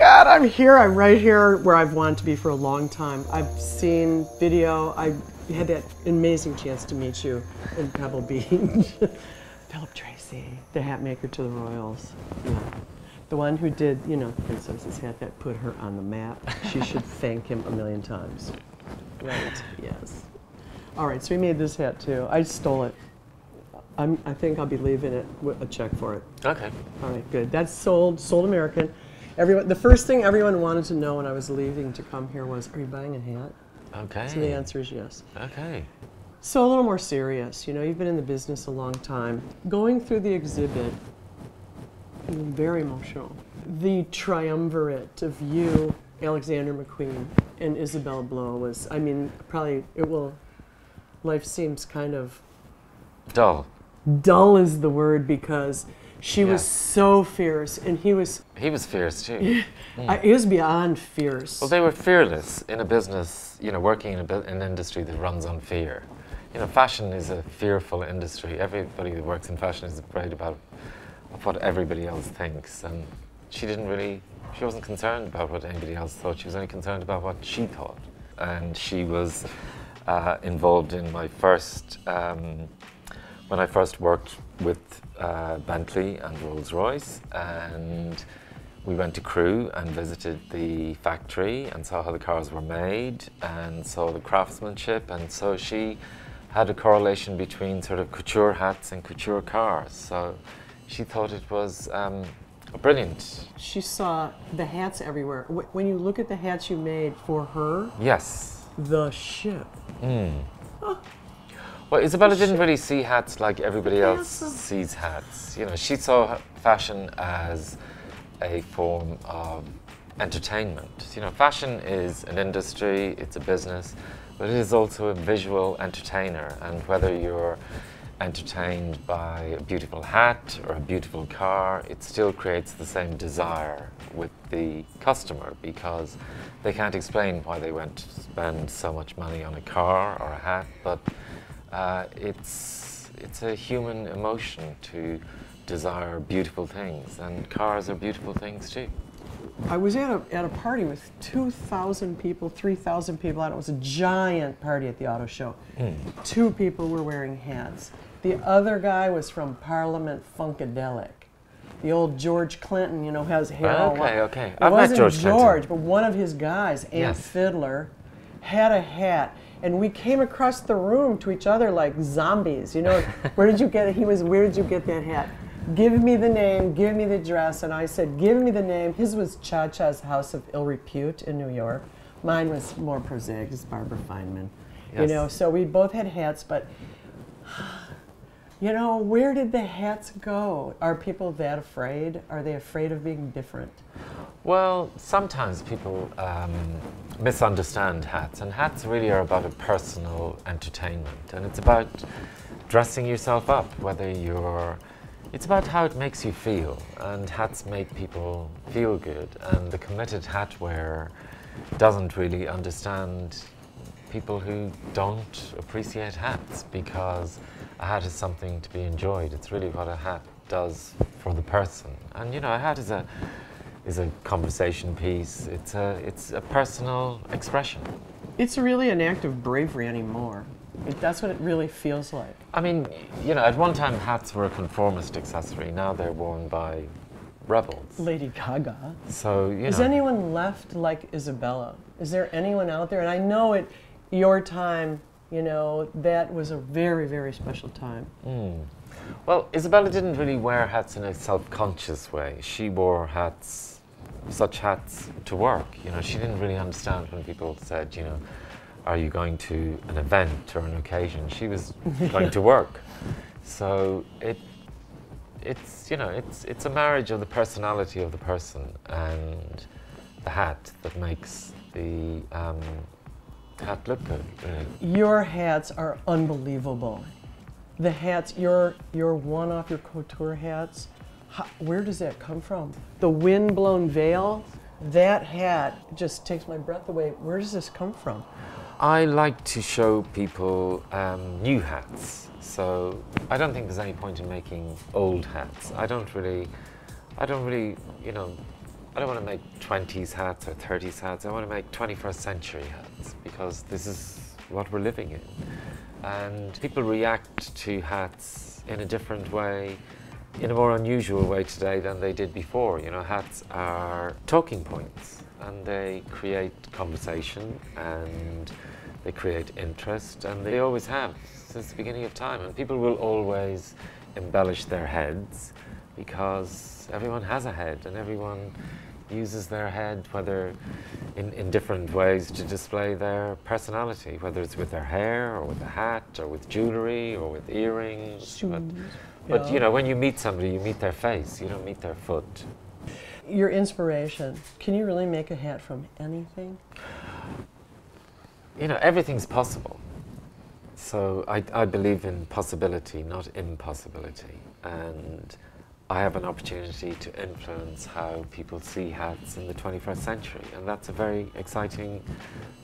God, I'm here. I'm right here where I've wanted to be for a long time. I've seen video. I had that amazing chance to meet you in Pebble Beach. Philip Treacy, the hat maker to the Royals. Yeah. The one who did, you know, Princess's hat that put her on the map. She should thank him a million times. Right, yes. All right, so we made this hat too. I stole it. I'm, I think I'll be leaving it with a check for it. Okay. All right, good. That's sold, sold American. Everyone, the first thing everyone wanted to know when I was leaving to come here was, are you buying a hat? Okay. So the answer is yes. Okay. So a little more serious, you know, you've been in the business a long time. Going through the exhibit, very emotional. The triumvirate of you, Alexander McQueen, and Isabel Blow was, I mean, probably it will, life seems kind of Dull. dull is the word because she was so fierce and he was, He was fierce too. I, he was beyond fierce. Well, they were fearless in a business, you know, working in an industry that runs on fear. You know, fashion is a fearful industry. Everybody that works in fashion is afraid about of what everybody else thinks. And she didn't really, she wasn't concerned about what anybody else thought. She was only concerned about what she thought. And she was uh, involved in my first, um, when I first worked with uh, Bentley and Rolls Royce. And we went to Crewe and visited the factory and saw how the cars were made and saw the craftsmanship. And so she had a correlation between sort of couture hats and couture cars. So she thought it was um, brilliant. She saw the hats everywhere. When you look at the hats you made for her, Yes. the ship. Well, Isabella didn't really see hats like everybody else sees hats. You know, she saw fashion as a form of entertainment. You know, fashion is an industry, it's a business, but it is also a visual entertainer. And whether you're entertained by a beautiful hat or a beautiful car, it still creates the same desire with the customer because they can't explain why they went to spend so much money on a car or a hat, but uh, it's it's a human emotion to desire beautiful things, and cars are beautiful things too. I was at a, at a party with 2,000 people, 3,000 people out. It was a giant party at the auto show. Two people were wearing hats. The other guy was from Parliament Funkadelic. The old George Clinton, you know, has hair. all Okay, up. okay. It I've met wasn't George Clinton. George, but one of his guys, Amp Yes. Fiddler, had a hat. And we came across the room to each other like zombies. You know, where did you get it? He was, where did you get that hat? Give me the name, give me the dress. And I said, give me the name. His was Cha Cha's House of Ill Repute in New York. Mine was more prosaic, it's Barbara Feinman. You know, so we both had hats, but you know, where did the hats go? Are people that afraid? Are they afraid of being different? Well, sometimes people um, misunderstand hats, and hats really are about a personal entertainment, and it's about dressing yourself up, whether you're. It's about how it makes you feel, and hats make people feel good, and the committed hat wearer doesn't really understand people who don't appreciate hats because a hat is something to be enjoyed. It's really what a hat does for the person, and you know, a hat is a is a conversation piece. It's a it's a personal expression. It's really an act of bravery anymore. It, that's what it really feels like. I mean, you know, at one time hats were a conformist accessory. Now they're worn by rebels. Lady Gaga. So you Is know, anyone left like Isabella? Is there anyone out there? And I know it, your time, you know, that was a very, very special time. Hmm. Well, Isabella didn't really wear hats in a self-conscious way. She wore hats, such hats, to work. You know, she didn't really understand when people said, you know, "Are you going to an event or an occasion?" She was going to work. So it, it's you know, it's it's a marriage of the personality of the person and the hat that makes the um, hat look good. Really. Your hats are unbelievable. The hats, your your one-off, your couture hats. How, where does that come from? The wind-blown veil. That hat just takes my breath away. Where does this come from? I like to show people um, new hats. So I don't think there's any point in making old hats. I don't really, I don't really, you know, I don't want to make 20s hats or 30s hats. I want to make 21st century hats because this is what we're living in. And people react to hats in a different way, in a more unusual way today than they did before. You know, hats are talking points and they create conversation and they create interest and they always have since the beginning of time. And people will always embellish their heads because everyone has a head and everyone uses their head, whether in, in different ways, to display their personality, whether it's with their hair or with a hat or with jewelry or with earrings. But, but Yeah. you know, when you meet somebody, you meet their face, you don't meet their foot. Your inspiration. Can you really make a hat from anything? You know, everything's possible. So I, I believe in possibility, not impossibility. And I have an opportunity to influence how people see hats in the 21st century. And that's a very exciting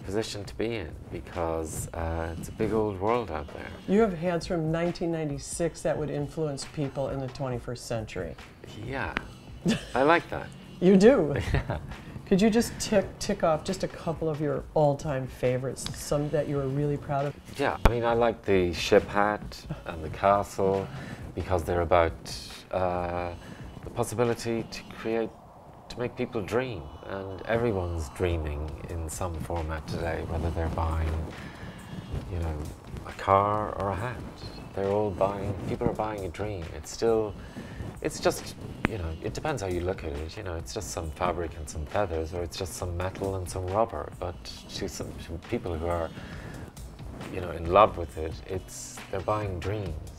position to be in because uh, it's a big old world out there. You have hats from 1996 that would influence people in the 21st century. Yeah, I like that. You do. Yeah. Could you just tick tick off just a couple of your all-time favorites, some that you were really proud of? Yeah, I mean, I like the ship hat and the castle because they're about uh, the possibility to create, to make people dream. And everyone's dreaming in some format today, whether they're buying, you know, a car or a hat. They're all buying, people are buying a dream. It's still, it's just, you know, it depends how you look at it. You know, it's just some fabric and some feathers, or it's just some metal and some rubber. But to some to people who are, you know, in love with it, it's they're buying dreams.